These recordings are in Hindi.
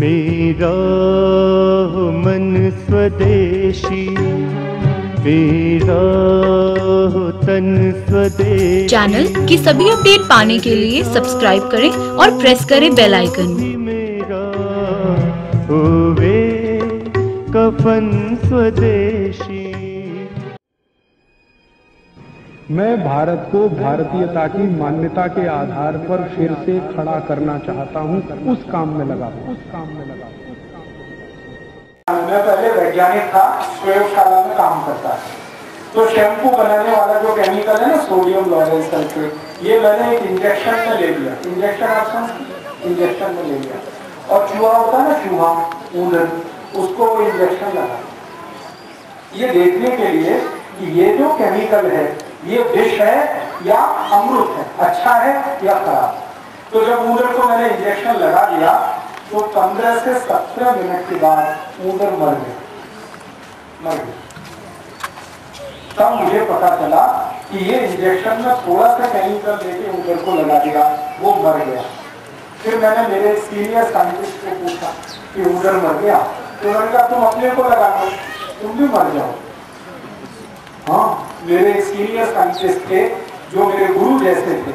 मेरा मन स्वदेशी मेरा तन स्वदेशी। चैनल की सभी अपडेट पाने के लिए सब्सक्राइब करें और प्रेस करें बेल आइकन मेरा होवे कफन स्वदेशी। मैं भारत को भारतीयता की मान्यता के आधार पर फिर से खड़ा करना चाहता हूँ। उस काम में लगा हूँ। उस काम में लगा हूँ। में हूँ। पहले वैज्ञानिक था, प्रयोगशाला में काम करता था। तो शैम्पू बनाने वाला जो केमिकल है ना सोडियम लॉरेल सल्फेट ये मैंने एक इंजेक्शन में ले लिया। इंजेक्शन आप इंजेक्शन में ले लिया। और चूहा होता है ना, चूहा ऊधन उसको इंजेक्शन लगा ये देखने के लिए कि ये जो केमिकल है ये विष है या अमृत है? अच्छा है या खराब? तो जब ऊदर को मैंने इंजेक्शन लगा दिया तो 15 से 17 मिनट के बाद ऊदर मर गया। मर गया। तब मुझे पता चला कि ये इंजेक्शन में थोड़ा सा केमिकल लेके ऊदर को लगा दिया, वो मर गया। फिर मैंने मेरे सीनियर साइंटिस्ट को पूछा कि ऊदर मर गया? तो उन्होंने कहा, तुम अपने को लगा दो, तुम भी मर जाओ। हाँ मेरे सीनियर साइंटिस्ट थे, जो मेरे गुरु जैसे थे।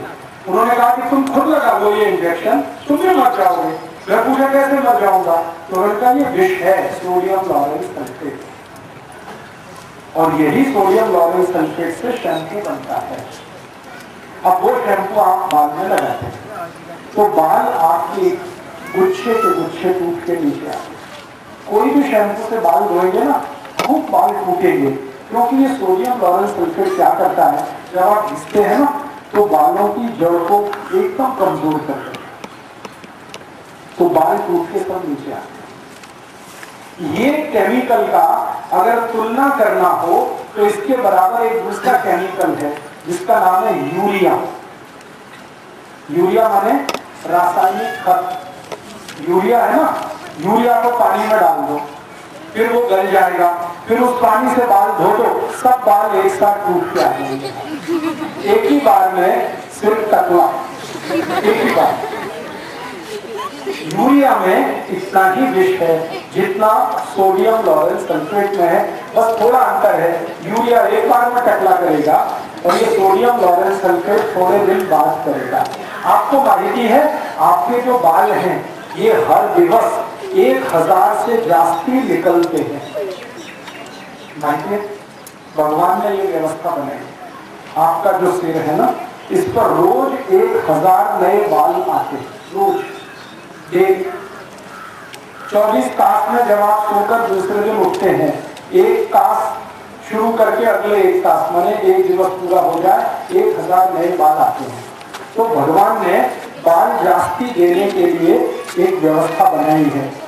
उन्होंने कहा कि तुम खुद लगा लो ये इंजेक्शन तुम भी मर जाओगे। मैं पूछा कैसे मर जाऊँगा? तो उन्होंने कहा, ये विष है सोडियम लॉरेल सल्फेट और यही सोडियम लॉरेल सल्फेट से शैम्पू बनता है। अब वो शैम्पू आप बाल में लगाते हैं। तो बाल आपके गुच्छे के गुच्छे टूट के नीचे आते कोई भी शैम्पू से बाल धोएँगे ना, खूब बाल टूटेंगे क्योंकि ये सोडियम लॉरेल सल्फेट क्या करता है? जब आप घिसते हैं ना तो बालों की जड़ को एकदम कमज़ोर कर देता तो बाल टूट के सब नीचे आते ये केमिकल का अगर तुलना करना हो तो इसके बराबर एक दूसरा केमिकल है, जिसका नाम है यूरिया। यूरिया माने रासायनिक खत। यूरिया है ना? यूरिया को पानी में डाल दो, फिर वो गल जाएगा। फिर उस पानी से बाल धो दो सब बाल एक साथ टूट के आ जाएँगे एक ही बार में सिर्फ़ टकला। एक ही बार। यूरिया में इतना ही विष है, जितना सोडियम लॉरेंस सल्फेट में है। बस थोड़ा अंतर है। यूरिया एक बार में टकला करेगा और ये सोडियम लॉरेंस सल्फेट थोड़े दिन बाद करेगा। आपको माहिती है, आपके जो बाल हैं, ये हर दिवस एक हज़ार से जास्ती निकलते हैं। माहिती भगवान ने ये व्यवस्था बनाई। आपका जो सिर है ना, इस पर रोज एक हज़ार नए बाल आते रोज। एक चौबीस कास में जब आप सोकर दूसरे दिन उठते हैं, एक कास शुरू करके अगले एक कास माने एक दिवस पूरा हो जाए, एक हज़ार नए बाल आते हैं। तो भगवान ने बाल जास्ती देने के लिए एक व्यवस्था बनाई है।